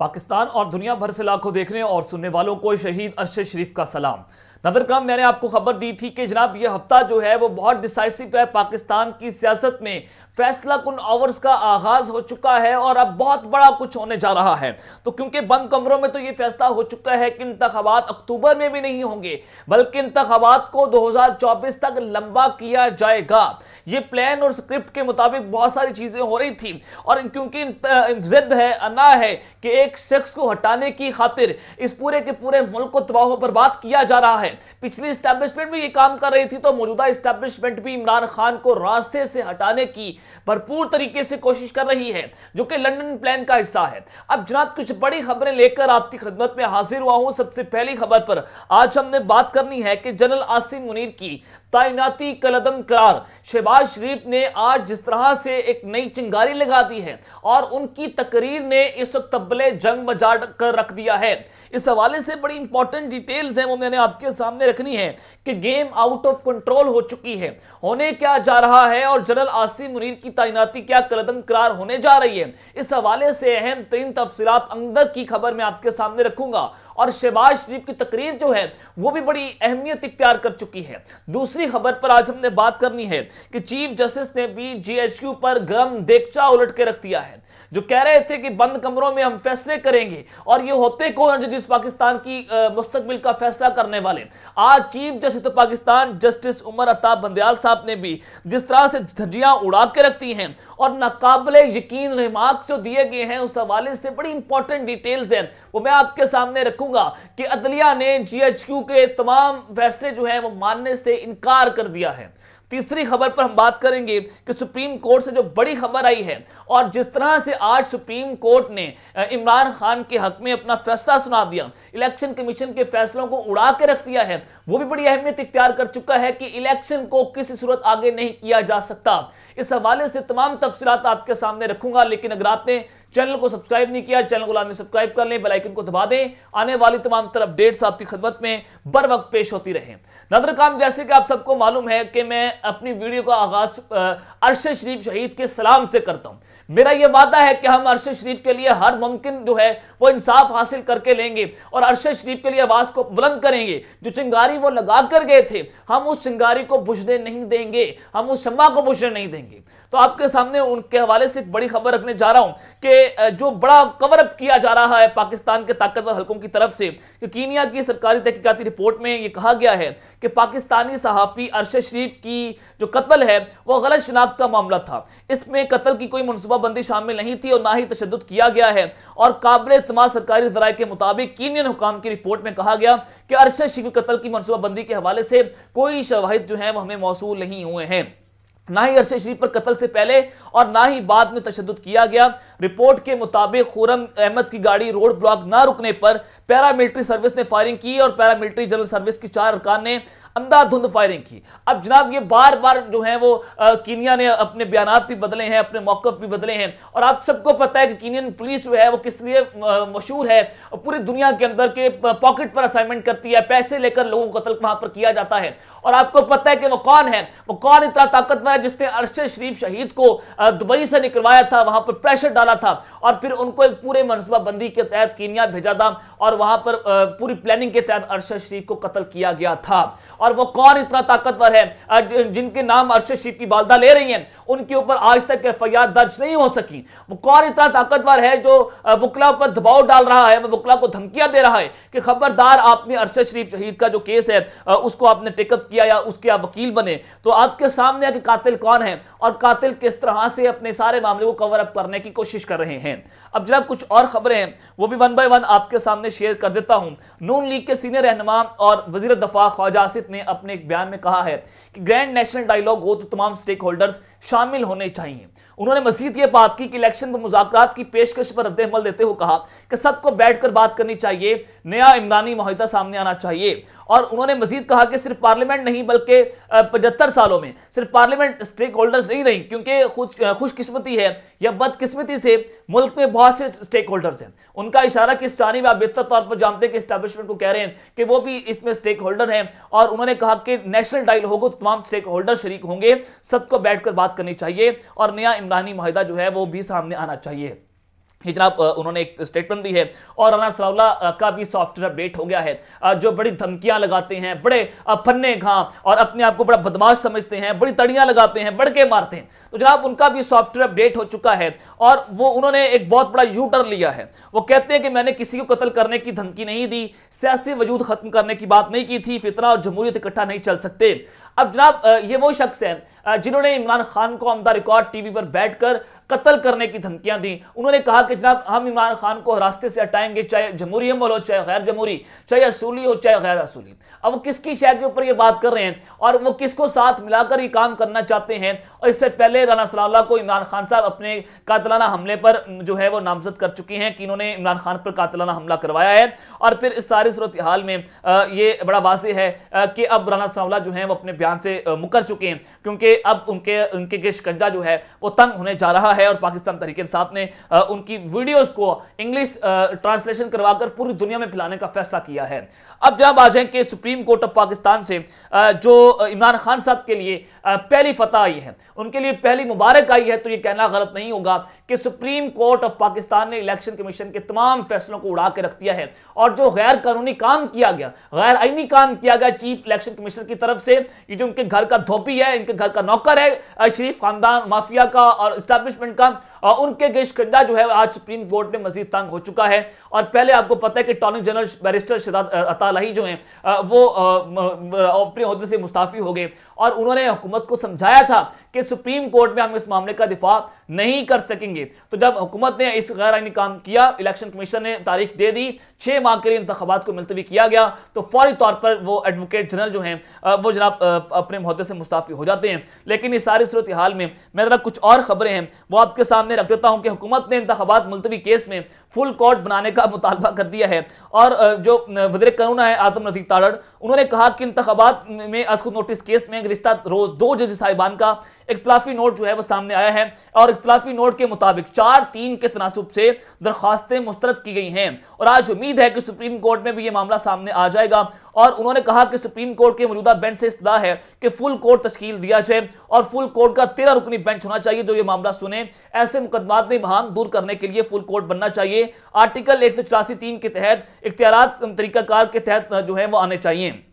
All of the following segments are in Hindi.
पाकिस्तान और दुनिया भर से लाखों देखने और सुनने वालों को शहीद अरशद शरीफ का सलाम। नदर काम मैंने आपको खबर दी थी कि जनाब, ये हफ़्ता जो है वो बहुत डिसाइसिव है पाकिस्तान की सियासत में। फैसला कुन आवर्स का आगाज़ हो चुका है और अब बहुत बड़ा कुछ होने जा रहा है। तो क्योंकि बंद कमरों में तो ये फैसला हो चुका है कि इंतबात अक्टूबर में भी नहीं होंगे, बल्कि इंतबात को 2024 तक लंबा किया जाएगा। ये प्लान और स्क्रिप्ट के मुताबिक बहुत सारी चीज़ें हो रही थी और क्योंकि जिद है अना है कि एक शख्स को हटाने की खातिर इस पूरे के पूरे मुल्क को तबाह बर्बाद किया जा रहा है। पिछली स्टैब्लिशमेंट भी ये काम कर रही थी तो मौजूदा स्टैब्लिशमेंट भी इमरान खान को रास्ते से हटाने की भरपूर तरीके से कोशिश कर रही है, जो कि लंदन प्लान का हिस्सा है। अब जनाब, कुछ बड़ी खबरें लेकर आपकी खिदमत में हाजिर हुआ हूँ। सबसे पहली खबर पर आज हमने बात करनी है कि जनरल आसिम मुनीर की तैनाती कलदम करार। शहबाज शरीफ ने आज जिस तरह से एक नई चिंगारी लगा दी है और उनकी तकरीर ने इस वक्त तबले जंग बजा कर रख दिया है। इस हवाले से बड़ी इंपॉर्टेंट डिटेल्स हैं वो मैंने आपके सामने रखनी है कि गेम आउट ऑफ़ कंट्रोल हो चुकी है। होने क्या जा रहा है और जनरल आसिम मुनीर की तैनाती क्या कलदम करार होने जा रही है? इस हवाले से अहम तीन तफसीत अंदर की खबर मैं आपके सामने रखूँगा। और शहबाज शरीफ की तकरीर जो है, वो भी बड़ी अहमियत इख्तियार कर चुकी है। दूसरी खबर पर आज हमने बात करनी है कि चीफ जस्टिस ने भी जीएचक्यू पर गर्म देखचा उलट के रख दिया है। जो कह रहे थे कि बंद कमरों में हम फैसले करेंगे, और ये होते कौन जिस पाकिस्तान की मुस्तकबिल का फैसला करने वाले? आज चीफ जस्टिस तो पाकिस्तान जस्टिस उमर अताब बंदयाल साहब ने भी जिस तरह से धज्जियाँ उड़ा के रखती हैं और नाकाबले यकीन रिमार्क्स जो दिए गए हैं उस हवाले से बड़ी इंपॉर्टेंट डिटेल्स हैं। वो मैं आपके सामने रखूँगा कि अदलिया ने जीएचक्यू के तमाम फैसले जो हैं वो मानने से इनकार कर दिया है। तीसरी खबर पर हम बात करेंगे कि सुप्रीम कोर्ट से जो बड़ी खबर आई है और जिस तरह से आज सुप्रीम कोर्ट ने इमरान खान के हक में अपना फैसला सुना दिया, इलेक्शन कमीशन के फैसलों को उड़ा के रख दिया है वो भी बड़ी अहमियत इख्तियार कर चुका है कि इलेक्शन को किसी सूरत आगे नहीं किया जा सकता। इस हवाले से तमाम तफसीत आपके सामने रखूँगा, लेकिन अगर आपने चैनल को सब्सक्राइब नहीं किया, चैनल को लाजमी सब्सक्राइब कर लें बेलाइकन को दबा दें। आने वाली तमाम तरह अपडेट्स आपकी खदमत में बर वक्त पेश होती रहे। नदर काम जैसे कि आप सबको मालूम है कि मैं अपनी वीडियो का आगाज़ अरशद शरीफ शहीद के सलाम से करता हूँ। मेरा यह वादा है कि हम अरशद शरीफ के लिए हर मुमकिन जो है वो इंसाफ हासिल करके लेंगे और अरशद शरीफ के लिए आवाज़ को बुलंद करेंगे। जो चिंगारी वो लगा कर गए थे, हम उस चिंगारी को बुझने नहीं देंगे, हम उस शमा को बुझने नहीं देंगे। तो आपके सामने उनके हवाले से एक बड़ी खबर रखने जा रहा हूँ कि जो बड़ा कवर अप किया जा रहा है पाकिस्तान के ताकतवर हलकों की तरफ़ से, कि कीनिया की सरकारी तहकीकती रिपोर्ट में यह कहा गया है कि पाकिस्तानी सहाफ़ी अरशद शरीफ की जो कत्ल है वह गलत शनाख्त का मामला था। इसमें कत्ल की कोई मनसूबाबंदी शामिल नहीं थी और ना ही तशद किया गया है। और काबिल इतमाद सरकारी जराये के मुताबिक कीनियन हुकाम की रिपोर्ट में कहा गया कि अरशद शरीफ कत्ल की मनसूबाबंदी के हवाले से कोई शवाहिद जो है वह हमें मौसू नहीं हुए हैं। ना ही अरशद शरीफ पर कत्ल से पहले और ना ही बाद में तशद किया गया। रिपोर्ट के मुताबिक खुरम अहमद की गाड़ी रोड ब्लॉक ना रुकने पर पैरामिलिट्री सर्विस ने फायरिंग की और पैरामिलिट्री जनरल सर्विस की चार अरकान ने अंधाधुंध फायरिंग की। अब जनाब ये बार बार जो है वो कीनिया ने अपने बयान भी बदले हैं, अपने मौकफ भी बदले हैं। और आप सबको पता है कि कीनियन पुलिस जो है वो किस लिए मशहूर है। पूरी दुनिया के अंदर के पॉकेट पर असाइनमेंट करती है, पैसे लेकर लोगों को कत्ल वहाँ पर किया जाता है। और आपको पता है कि वो कौन है? वो कौन इतना ताकतवर है जिसने अरशद शरीफ शहीद को दुबई से निकलवाया था, वहाँ पर प्रेशर डाला था। और फिर उनको एक पूरे मनसूबा बंदी के तहत कीनिया भेजा था। और वहाँ पर पूरी प्लानिंग के तहत अरशद शरीफ को कत्ल किया गया था। और वो कौन इतना ताकतवर है जिनके नाम अरशद शिव की बालदा ले रही हैं उनके ऊपर आज तक एफ़ आई आर दर्ज नहीं हो सकी। वो कौन इतना ताकतवर है जो वकला पर दबाव डाल रहा है वकला को धमकियाँ दे रहा है कि खबरदार आपने अरशद शरीफ शहीद का जो केस है उसको आपने टेकअप किया या उसके आप वकील बने। तो आपके सामने है कातिल कौन है और कातिल किस तरह से अपने सारे मामले को कवर अप करने की कोशिश कर रहे हैं? अब जनाब कुछ और खबरें हैं, वो भी वन बाय वन आपके सामने शेयर कर देता हूँ। नून लीग के सीनियर रहनमा और वज़ीर दफ़ा ख्वाजा आसिफ ने अपने एक बयान में कहा है कि ग्रैंड नेशनल डायलॉग हो तो तमाम स्टेक होल्डर्स शामिल होने चाहिए। उन्होंने मजीद ये बात की कि इलेक्शन व मुजाकर की पेशकश पर रद्दमल देते हुए कहा कि सबको बैठकर बात करनी चाहिए, नया इमरानी माहिदा सामने आना चाहिए। और उन्होंने मजीद कहा कि सिर्फ़ पार्लियामेंट नहीं, बल्कि पचहत्तर सालों में सिर्फ़ पार्लियामेंट स्टेक होल्डर्स नहीं रही, क्योंकि खुद खुशकिस्मती है या बदकिस्मती से मुल्क में बहुत से स्टेक होल्डर्स हैं। उनका इशारा किस जानी में आप बेहतर तौर पर जानते हैं कि स्टैब्लिशमेंट को कह रहे हैं कि वो भी इसमें स्टेक होल्डर हैं। और उन्होंने कहा कि नेशनल डायल होगा, तमाम स्टेक होल्डर शरीक होंगे, सबको बैठकर बात करनी चाहिए और नया इमरानी माहिदा जो है वो भी सामने आना चाहिए। जनाब उन्होंने एक स्टेटमेंट दी है और राना सलाउल्ला का भी सॉफ्टवेयर अपडेट हो गया है। जो बड़ी धमकियाँ लगाते हैं, बड़े फन्ने घां और अपने आप को बड़ा बदमाश समझते हैं, बड़ी तड़ियाँ लगाते हैं, बड़के मारते हैं। तो जनाब, उनका भी सॉफ्टवेयर अपडेट हो चुका है और वो उन्होंने एक बहुत बड़ा यू टर्न लिया है। वो कहते हैं कि मैंने किसी को कत्ल करने की धमकी नहीं दी, सियासी वजूद खत्म करने की बात नहीं की थी, फितना और जमहूरियत इकट्ठा नहीं चल सकते। अब जनाब ये वो शख्स हैं जिन्होंने इमरान खान को अमदा रिकॉर्ड टीवी पर बैठकर कत्ल करने की धमकियाँ दी। उन्होंने कहा कि जनाब, हम इमरान खान को रास्ते से हटाएँगे, चाहे जमहूरी अमल हो, चाहे गैर जमहूरी, चाहे असूली हो, चाहे गैर असूली। अब वो किसकी शय के ऊपर ये बात कर रहे हैं? और वो किसको साथ मिलाकर ये काम करना चाहते हैं? और इससे पहले राना सलाल्ला को इमरान खान साहब अपने कातलाना हमले पर जो है वो नामजद कर चुके हैं कि इन्होंने इमरान खान पर कातलाना हमला करवाया है। और फिर इस सारी सूरत हाल में ये बड़ा वाजे है कि अब राना सलाल्ला जो है वो अपने बयान से मुकर चुके हैं, क्योंकि अब उनके उनके शिकंजा जो है वो तंग होने जा रहा है। और पाकिस्तान तरीके साथ ने उनकी वीडियोस को इंग्लिश ट्रांसलेशन करवाकर पूरी दुनिया में फैलाने का फैसला किया है। अब जब आ जाए कि सुप्रीम कोर्ट ऑफ़ पाकिस्तान से जो इमरान खान साहब के लिए पहली फतह आई है, उनके लिए पहली मुबारक आई है तो ये कहना गलत नहीं होगा कि सुप्रीम कोर्ट ऑफ़ पाकिस्तान ने इलेक्शन कमीशन के तमाम फैसलों को उड़ा के रख दिया है और जो गैर कानूनी काम किया गया गैर आईनी काम किया गया चीफ इलेक्शन कमीशन की तरफ़ से, ये जो उनके घर का धोपी है, इनके घर का नौकर है शरीफ खानदान माफिया का और स्टैब्लिशमेंट का और उनके गिशकंजा जो है, आज सुप्रीम कोर्ट में मजीद तंग हो चुका है। और पहले आपको पता है कि अटॉर्नी जनरल बैरिस्टर अतालही जो हैं वो अपने से मुस्ताफ़ी हो गए। और उन्होंने हुकूमत को समझाया था कि सुप्रीम कोर्ट में हम इस मामले का दिफा नहीं कर सकेंगे। तो जब हुकूमत ने इस गैर आईनी काम किया, इलेक्शन कमीशन ने तारीख दे दी, छह माह के लिए इंतबात को मुलतवी किया गया तो फौरी तौर पर वो एडवोकेट जनरल जो हैं वो जनाब अपने महदे से मुस्ताफ़ी हो जाते हैं। लेकिन इस सारी सूरत हाल में मैं ज़रा कुछ और खबरें हैं, वो आपके सामने रख देता हूँ कि हुकूमत ने इंतबात मुलतवी केस में फुल कोर्ट बनाने का मुतालबा कर दिया है। और जो वजर कानून है आतम नजीक तारड़, उन्होंने कहा कि इंतबात में अजखुद नोटिस केस में रिश्ता रोज दो जज साहिबान का इख्तलाफी नोट जो है वो सामने आया है और इख्तलाफी नोट के मुताबिक चार तीन के तनासब से दरखास्तें मुस्तरद की गई हैं। और आज उम्मीद है कि सुप्रीम कोर्ट में भी ये मामला सामने आ जाएगा और उन्होंने कहा कि सुप्रीम कोर्ट के मौजूदा बेंच से इस्तः है कि फुल कोर्ट तश्कील दिया जाए और फुल कोर्ट का तेरह रुकनी बेंच होना चाहिए जो ये मामला सुने। ऐसे मुकदमात में बहान दूर करने के लिए फुल कोर्ट बनना चाहिए। आर्टिकल एक सौ चौरासी तीन के तहत इख्तियार तरीकाकार के तहत जो है वो आने चाहिए।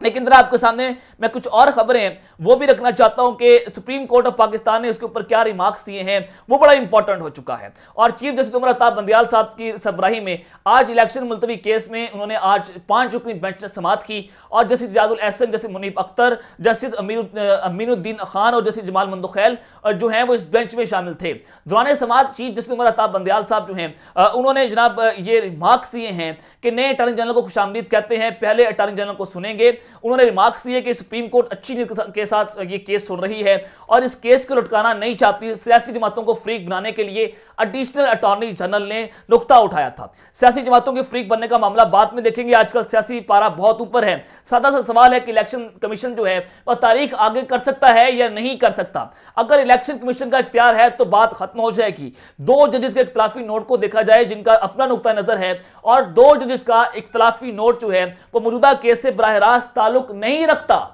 लेकिन जरा आपके सामने मैं कुछ और खबरें वो भी रखना चाहता हूँ कि सुप्रीम कोर्ट ऑफ़ पाकिस्तान ने उसके ऊपर क्या रिमार्क्स दिए हैं, वो बड़ा इंपॉर्टेंट हो चुका है। और चीफ जस्टिस उमर अताब बंदियाल साहब की सरबराही में आज इलेक्शन मुलतवी केस में उन्होंने आज पाँच रुकनी बेंच ने समात की और justice Riazul Ahsan justice Munib Akhtar justice Aminuddin Khan और जस्टिस जमाल मंदुखैल जो हैं वो इस बेंच में शामिल थे। दौरान समात चीफ जस्टिस उमर अताब बंदियाल साहब जो हैं उन्होंने जनाब ये रिमार्क्स दिए हैं कि नए अटॉर्नी जनरल को खुशामदीद कहते हैं, पहले अटॉर्नी जनरल को सुनेंगे उन्होंने रिमार्क्स दिए कि सुप्रीम कोर्ट अच्छी के साथ ये केस सुन रही है और इस केस को लुटकाना नहीं चाहती। सियासी जमातों को फ्रीक बनाने के लिए एडिशनल अटॉर्नी जनरल ने नुकता उठाया था। सियासी जमातों के फ्रीक बनने का मामला बाद में देखेंगे। आजकल सियासी पारा बहुत ऊपर है। सादा सा सवाल है कि इलेक्शन कमीशन जो है, वह तारीख आगे कर सकता है या नहीं कर सकता? अगर इलेक्शन कमीशन का इख्तियार है तो बात खत्म हो जाएगी। दो जजेस के इख्तलाफी नोट को देखा जाए, जिनका अपना नुकता नज़र है, और दो जजेस का इख्तलाफी नोट जो है, वो मौजूदा केस से बरह रास्त ताल्लुक नहीं रखता।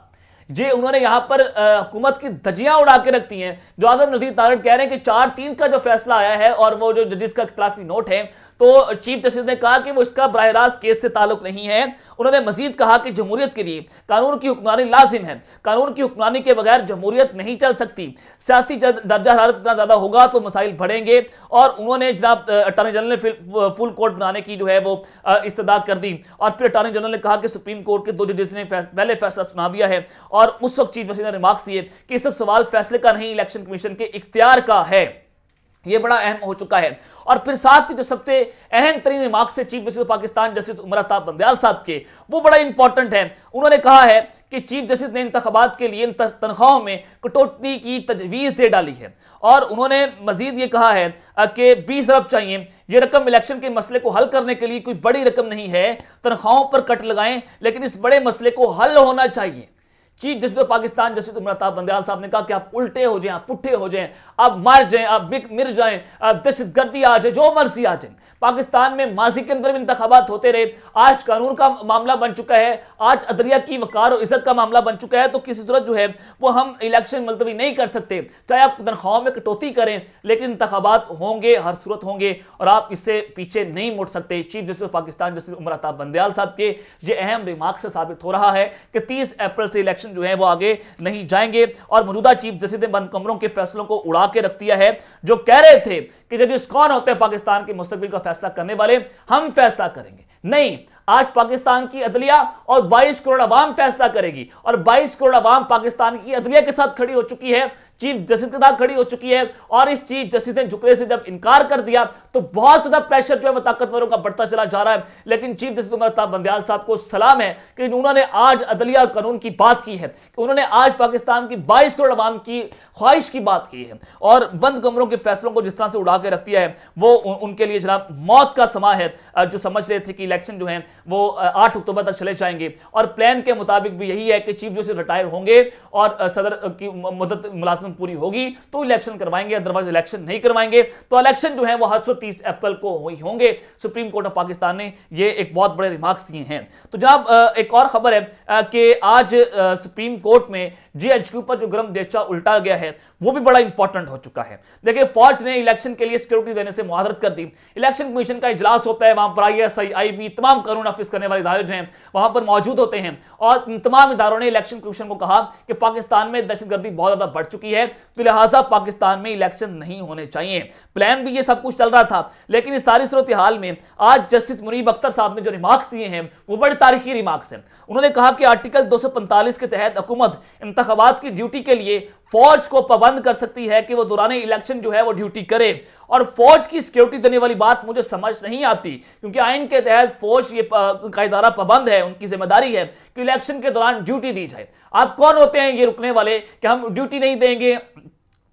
जे उन्होंने यहाँ पर हुकूमत की धजियाँ उड़ा के रखती हैं, जो आज़म नजीर तारड़ कह रहे हैं कि चार तीन का जो फैसला आया है और वो जो जजिस का खिलाफी नोट है तो चीफ जस्टिस ने कहा कि वो इसका बरह रास्त केस से ताल्लुक नहीं है। उन्होंने मजीद कहा कि जमहूरियत के लिए कानून की हुक्मरानी लाजिम है। कानून की हुक्मरानी के बगैर जमहूरियत नहीं चल सकती। सियासी दर्जा हरारत इतना ज़्यादा होगा तो मसाइल बढ़ेंगे और उन्होंने जनाब अटॉर्नी जनरल ने फुल कोर्ट बनाने की जो है वो इस्तः कर दी। और फिर अटॉर्नी जनरल ने कहा कि सुप्रीम कोर्ट के दो जजेस ने पहले फैसला सुना दिया है और उस वक्त चीफ जस्टिस ने रिमार्क्स दिए कि इस सवाल फैसले का नहीं, इलेक्शन कमीशन के इख्तियार का है। यह बड़ा अहम हो चुका है। और फिर साथ ही जो सबसे अहम तरीन रिमार्क से chief justice of Pakistan justice Umar Ata Bandial साहब के, वो बड़ा इंपॉर्टेंट है। उन्होंने कहा है कि चीफ जस्टिस ने इंतबात के लिए तनख्वाहों में कटौती की तजवीज़ दे डाली है। और उन्होंने मजीद ये कहा है कि बीस अरब चाहिए। ये रकम इलेक्शन के मसले को हल करने के लिए कोई बड़ी रकम नहीं है। तनख्वाहों पर कट लगाएँ, लेकिन इस बड़े मसले को हल होना चाहिए। Chief justice of Pakistan justice Umar Ata Bandial साहब ने कहा कि आप उल्टे हो जाएँ, आप पुट्ठे हो जाएँ, आप मर जाएँ, आप मिर जाएँ दहशत गर्दी आ जाए, जो मर्ज़ी आ जाए। पाकिस्तान में माजी के अंदर भी इंतबात होते रहे। आज कानून का मामला बन चुका है, आज अदलिया की वकार और इज़्ज़त का मामला बन चुका है तो किसी सूरत जो है, वो हम इलेक्शन मुलतवी नहीं कर सकते। चाहे आप तनख्वाहों में कटौती करें, लेकिन इंतबात होंगे, हर सूरत होंगे, और आप इससे पीछे नहीं मुड़ सकते। Chief justice of Pakistan justice Umar Ata Bandial साहब के, ये अहम रिमार्क से साबित हो रहा है कि तीस अप्रैल से इलेक्शन जो है वो आगे नहीं जाएँगे। और मौजूदा चीफ जस्टिस ने बंद कमरों के फैसलों को उड़ा के रख दिया है, जो कह रहे थे कि जजिस कौन होते हैं पाकिस्तान के मुस्तबिल का फैसला करने वाले, हम फैसला करेंगे। नहीं, आज पाकिस्तान की अदलिया और 22 करोड़ अवाम फैसला करेगी। और 22 करोड़ अवाम पाकिस्तान की अदलिया के साथ खड़ी हो चुकी है चीफ जस्टिस के साथ खड़ी हो चुकी है और इस चीफ जस्टिस ने झुकने से जब इनकार कर दिया तो बहुत ज़्यादा प्रेशर जो है वो ताकतवरों का बढ़ता चला जा रहा है। लेकिन चीफ जस्टिस उमर बंदयाल साहब को सलाम है कि उन्होंने आज अदलिया कानून की बात की है उन्होंने आज पाकिस्तान की बाईस करोड़ अवाम की ख्वाहिश की बात की है और बंद कमरों के फैसलों को जिस तरह से उड़ा के रख दिया है, वो उनके लिए जनाब मौत का समा है। जो समझ रहे थे कि इलेक्शन जो है, वो आठ अक्टूबर तक चले जाएँगे। और प्लान के मुताबिक भी यही है कि चीफ जस्टिस रिटायर होंगे और सदर की मदद मुलाजमत पूरी होगी तो इलेक्शन करवाएँगे अदरवाइज़ इलेक्शन नहीं करवाएँगे तो इलेक्शन जो है वो हर सौ तीस अप्रैल को होंगे। सुप्रीम कोर्ट ऑफ़ पाकिस्तान ने ये एक बहुत बड़े रिमार्क्स दिए हैं। तो जनाब एक और खबर है कि आज सुप्रीम कोर्ट में जीएचक्यू पर जो गर्म देचा उल्टा गया है वो भी बड़ा इंपॉर्टेंट हो चुका है। देखिए, फौज ने इलेक्शन के लिए सिक्योरिटी देने से मुहादरत कर दी। इलेक्शन कमीशन का इजलास होता है, वहाँ पर I S I I B तमाम कानून ऑफ़िस करने वाले इदारे हैं, वहाँ पर मौजूद होते हैं। और इन तमाम इदारों ने इलेक्शन कमीशन को कहा कि पाकिस्तान में दहशतगर्दी बहुत ज़्यादा बढ़ चुकी है तो लिहाजा पाकिस्तान में इलेक्शन नहीं होने चाहिए। प्लान भी ये सब कुछ चल रहा था, लेकिन इस सारी सूरत हाल में आज जस्टिस मुनीब अख्तर साहब ने जो रिमार्क्स दिए हैं, वो बड़े तारीखी रिमार्क्स हैं। उन्होंने कहा कि आर्टिकल दो सौ पैंतालीस के तहत हुकूमत इंतबात की ड्यूटी के लिए फौज को पाबंद कर सकती है कि वो दौरान इलेक्शन जो है वो ड्यूटी करे। और फौज की सिक्योरिटी देने वाली बात मुझे समझ नहीं आती, क्योंकि आइन के तहत फौज ये का इदारा पाबंद है, उनकी ज़िम्मेदारी है कि इलेक्शन के दौरान ड्यूटी दी जाए। आप कौन होते हैं ये रुकने वाले कि हम ड्यूटी नहीं देंगे?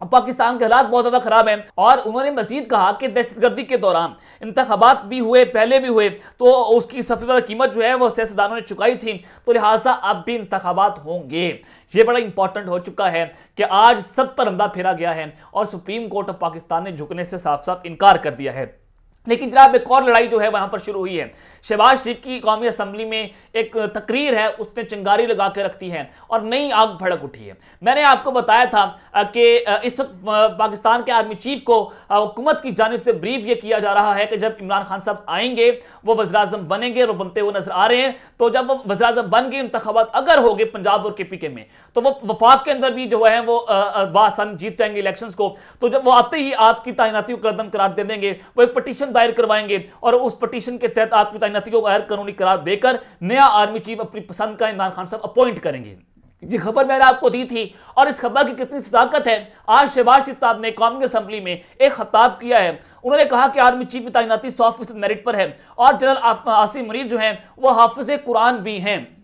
पाकिस्तान के हालात बहुत ज़्यादा खराब हैं और उन्होंने मजीद कहा कि दहशतगर्दी के दौरान इंतबात भी हुए, पहले भी हुए तो उसकी सबसे ज़्यादा कीमत जो है वह सियासतदानों ने चुकाई थी तो लिहाजा अब भी इंतबात होंगे। ये बड़ा इंपॉर्टेंट हो चुका है कि आज सब पर अंदा फेरा गया है और सुप्रीम कोर्ट ऑफ़ पाकिस्तान ने झुकने से साफ़ साफ़ इनकार कर दिया है। लेकिन जनाब, एक और लड़ाई जो है वहाँ पर शुरू हुई है। शहबाज शरीफ की कौमी असम्बली में एक तकरीर है, उसने चिंगारी लगा के रखती है और नई आग भड़क उठी है। मैंने आपको बताया था कि इस वक्त पाकिस्तान के आर्मी चीफ को हुकूमत की जानब से ब्रीफ ये किया जा रहा है कि जब इमरान खान साहब आएँगे, वो वजर बनेंगे और बनते हुए नज़र आ रहे हैं। तो जब वो वजर बन गए इंतबात अगर हो गए पंजाब और के पी के में तो वो वफाक के अंदर भी जो है वो बासान जीत जाएँगे इलेक्शन को। तो जब वो आते ही आपकी तैनाती को कदम करार दे देंगे, वो एक पटिशन दायर करवाएँगे और उस पटिशन के तहत आपकी तैनाती को गैर कानूनी करार देकर नया आर्मी चीफ अपनी पसंद का इमरान खान साहब अपॉइंट करेंगे। ये खबर मैंने आपको दी थी और इस खबर की कितनी सदाकत है, आज शहबाज शरीफ साहब ने कौमी असम्बली में एक खताब किया है। उन्होंने कहा कि आर्मी चीफ की तैनाती सौ फ़ीसद मेरिट पर है और जनरल आसिम मरीज़ जो है, वो हाफिज कुरान भी हैं।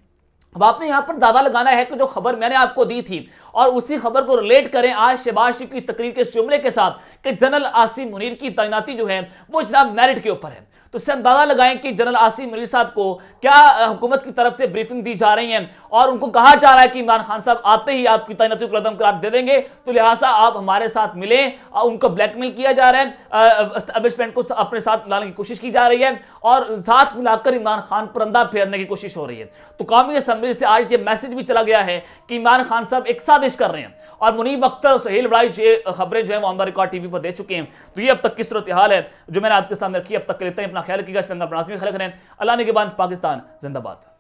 अब आपने यहाँ पर दादा लगाना है कि जो खबर मैंने आपको दी थी, और उसी खबर को रिलेट करें आज शहबाज शरीफ की तकरीर के जुमले के साथ कि जनरल आसिम मुनीर की तैनाती जो है, वो जनाब मेरिट के ऊपर है। तो इससे अंदाज़ा लगाएँ कि जनरल आसिम मुनीर साहब को क्या हुकूमत की तरफ़ से ब्रीफिंग दी जा रही है? और उनको कहा जा रहा है कि इमरान खान साहब आते ही आपकी तैनाती को कदम करार दे देंगे तो लिहाजा आप हमारे साथ मिले उनको ब्लैकमेल किया जा रहा है। एस्टेब्लिशमेंट को अपने साथ लाने की कोशिश की जा रही है और साथ मिलाकर इमरान खान पर अंदा फेरने की कोशिश हो रही है। तो कौमी असम्बली से आज ये मैसेज भी चला गया है कि इमरान खान साहब एक साजिश कर रहे हैं और मुनीब अख्तर, सहेल बड़ाई ये खबरें जो है वो ऑन रिकॉर्ड टीवी पर दे चुके हैं। तो ये अब तक किस सूरत हाल है, जो मैंने आपके सामने रखी, अब तक के लेते हैं। अपना ख्याल रखिएगा ख्याल करें अल्लाह ने के बाद पाकिस्तान जिंदाबाद।